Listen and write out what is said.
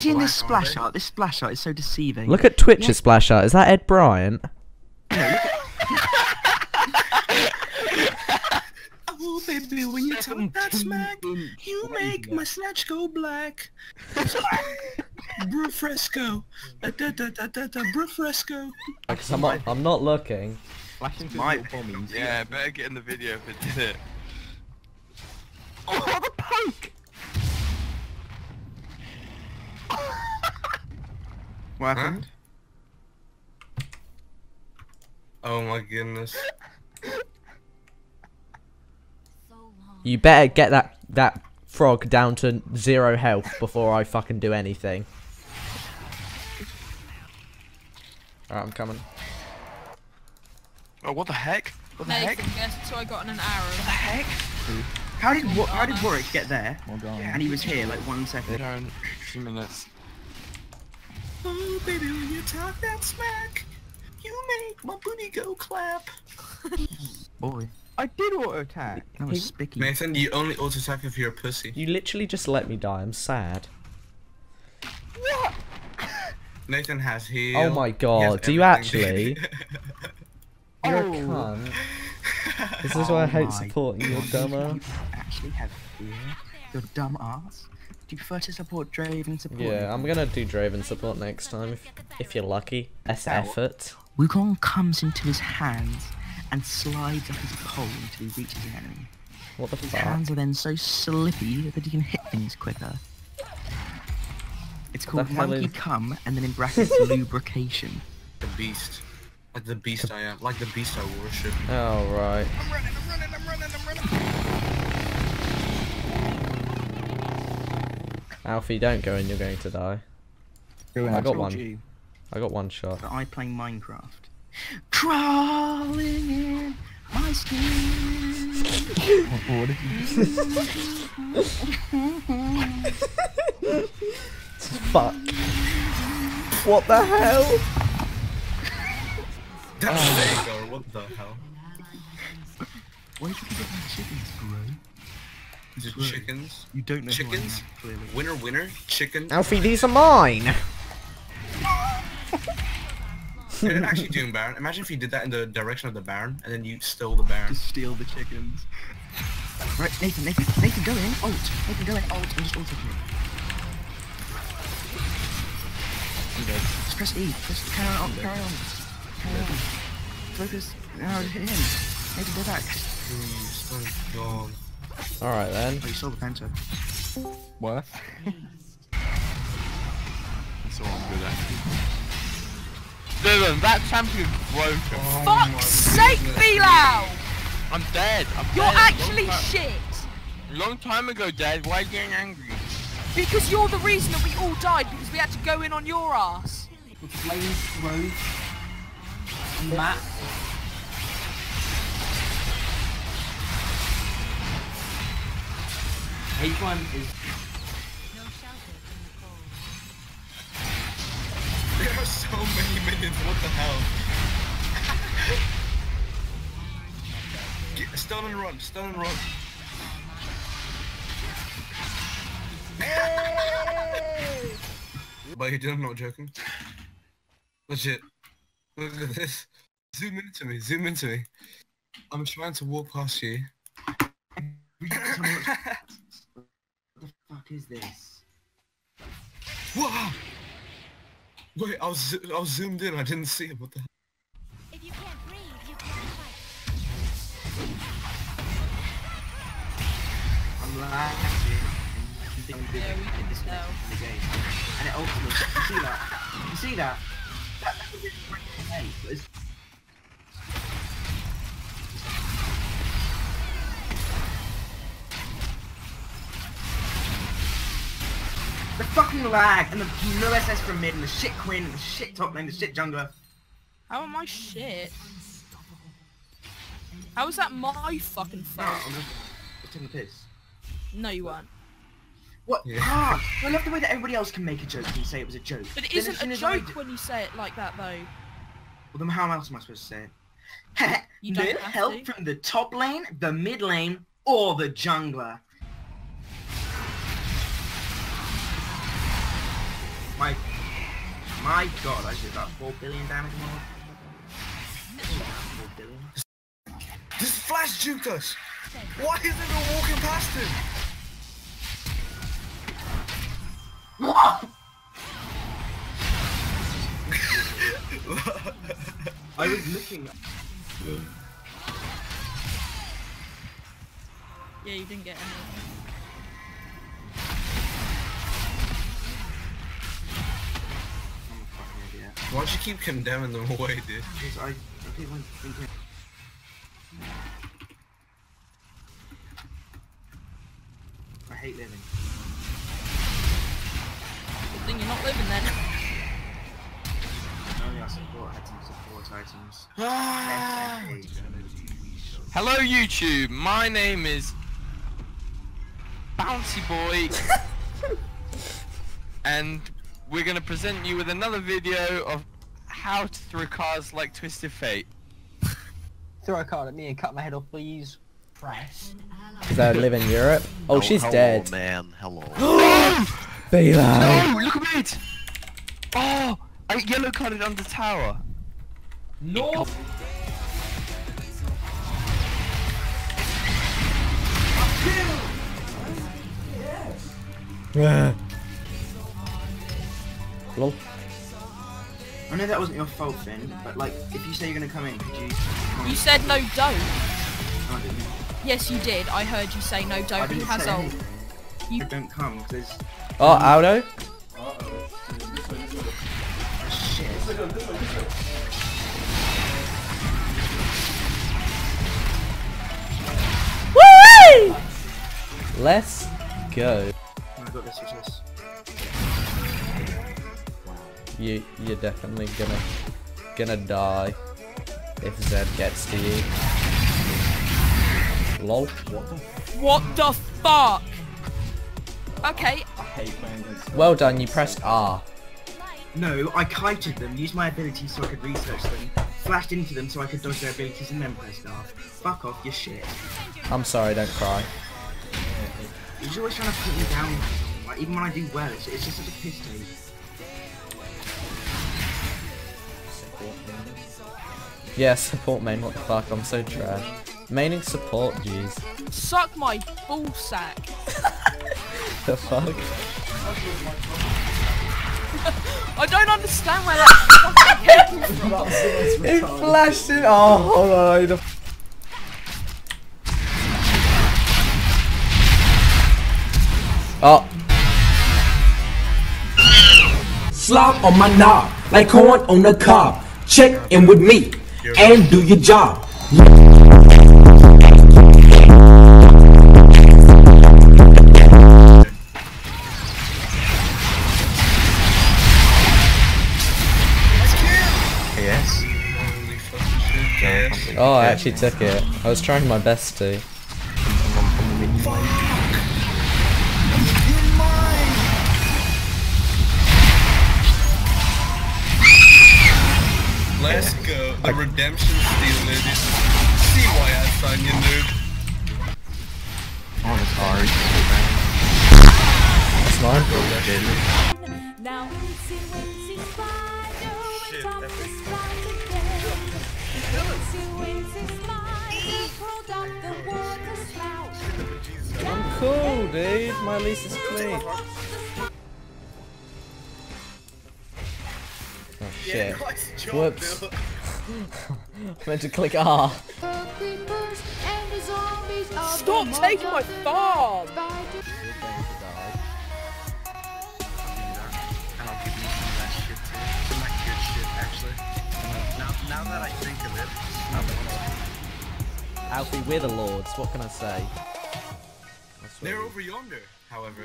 See in this splash art, this splash art is so deceiving. Look at Twitch's splash art. Is that Ed Bryant? Oh baby, when you talk that smack, you make my snatch go black. Brew fresco, da da da da da da, brew fresco. I'm not, I'm not looking. Flash into My- the bombings. Yeah, better get in the video if it did it. Oh, the poke! What happened? Oh my goodness. You better get that that frog down to zero health before I fucking do anything. Alright, I'm coming. Oh, what the heck? What the heck? Guess so I got an arrow. Heck? How did Wa- how did Warwick get there? Well done. And he was here like one second. Two minutes. Oh baby, when you talk that smack, you make my booty go clap. Boy, I did auto attack. that was spicky. Nathan, you only auto attack if you're a pussy. You literally just let me die. I'm sad. What? Nathan has heal. Oh my he god, do you actually? You're a oh. cunt. This is why I Oh hate supporting your God, dumb you ass. actually have fear? Your dumb ass? Do you prefer to support Draven support? Yeah, I'm gonna do Draven support next time if, if you're lucky. S Ow. effort. Wukong comes into his hands and slides up his pole until he reaches the enemy. What the His fuck? hands are then so slippy that he can hit things quicker. It's called monkey is- cum and then in brackets lubrication. The beast. Like the beast I am. Like the beast I worship. Oh right. I'm running, I'm running, I'm running, Alfie, don't go in, you're going to die. Go in. I got one. you I got one shot. that I play Minecraft. Crawling in my skin. What did you Fuck. What the hell? That's oh. Vhagar, what the hell? Where did you get my chickens, bro? Is it chickens? You don't know who I am, Chickens? clearly. Winner, winner, chicken. Alfie, these are mine! You didn't actually do Baron. Imagine if you did that in the direction of the Baron, and then you stole the Baron. to steal the chickens. Right, Nathan, Nathan, Nathan, go in, ult. Nathan, go in, ult, and just ult him. I'm dead. Just press E, press carry on, carry on. Carry on. Focus, no, hit him. Nathan, go back. Please, thank God. Alright then. You stole the penta. Worth. That's all I'm good at. Dylan, that champion's broken. Oh Fuck's sake, Bilal! I'm dead. I'm You're dead. actually long, shit! long time ago, Dad. Why are you getting angry? Because you're the reason that we all died because we had to go in on your ass. With Flames, Rose, and H1 is No shelter in the call. There are so many minions, what the hell? Get, stun and run, stun and run. but you did, I'm not joking. Legit. Look at this. Zoom into me, zoom into me. I'm trying to walk past you. What the fuck is this? Wow! Wait, I was I was zoomed in. I didn't see him. What the? If you can't breathe, you can't fight. I'm lagging. I'm thinking I'm Yeah, we in can this tell. the game. And it ultimately, you see that? You see that? That- that was just right away, The fucking lag and the no SS from mid and the shit Quinn and the shit top lane, the shit jungler. How am I shit? How is that my fucking fault? I'm just, just taking a piss. No, you weren't. What? Yeah. Ah, I love the way that everybody else can make a joke and say it was a joke. But it Then as isn't a joke when you say it like that, though. Well, then how else am I supposed to say it? You no help to. from the top lane, the mid lane, or the jungler. My, my god, I did about 4 billion damage more. 4 billion. This flash juked us! Why is it walking past him? I was looking. Yeah, you didn't get any. Fucking idiot. Why'd you keep condemning them away, dude? Because I, I didn't want to think it. I hate living. Good thing you're not living then. Only I support, I had some support items. Ah! Hello YouTube, my name is Bouncy Boy and we're gonna present you with another video of how to throw cars like Twisted Fate. Throw a card at me and cut my head off, please. Press. Does that live in Europe? Oh, she's dead. man. Hello. Be loud. Oh, look at it! Oh, I yellow carded under tower. No! Lol. I know that wasn't your fault, Finn, but like, if you say you're gonna come in, could you? come You in? said no, don't. Oh, no, I didn't. Yes, you did. I heard you say no, I don't. You didn't has say You- I don't come because Oh, Aldo? shit. Woo! Let's go. Oh I got this. What's this? You, you're definitely gonna, gonna die if Zed gets to you. Lol. What the fuck? Okay, I hate playing this. Well done, you pressed R. No, I kited them, used my abilities so I could research them, flashed into them so I could dodge their abilities and then pressed R. Fuck off, you're shit. I'm sorry, don't cry. You're always trying to put me down. Like, even when I do well, it's, it's just such a piss take. Yeah, support main, what the fuck, I'm so trash. Maining support, jeez. suck my ball sack. The fuck? I don't understand where that fucking came from. It flashed in. Oh, hold on. I need to- Oh, Slop on my knob, like corn on the cob. Check in with me and do your job. Yes. Holy fucking shit, yes. oh, I actually took it. I was trying my best to. Let's. The redemption steal, lady. See why I signed you, noob. Oh, On his hard. That's mine. Oh, now Wincy Wincy Spider Shit, went up epic. spider today. Wincy Wincy Spider crawled up the water spout. I'm cool, dude. My lease is clean. Oh shit. Nice job, Whoops. Bill. I meant to click R. The creepers and the zombies of Stop taking my farm. Spider- And I'll give you some of that shit too. Some of that good shit, actually. Now, now that I think of it, Alfie, we're the lords. What can I say? They're over yonder, however.